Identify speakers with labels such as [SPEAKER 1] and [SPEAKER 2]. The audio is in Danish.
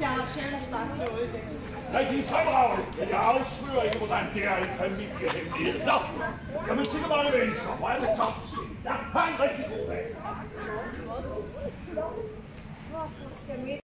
[SPEAKER 1] Jeg har sjældent snakket noget i den stil.
[SPEAKER 2] Nej, det er fremragende. Jeg afslører ikke, hvordan det er en familiehemmelighed. Nå, jamen sikkert mange mennesker. Hvor er det godt at se. Jeg har en rigtig god dag.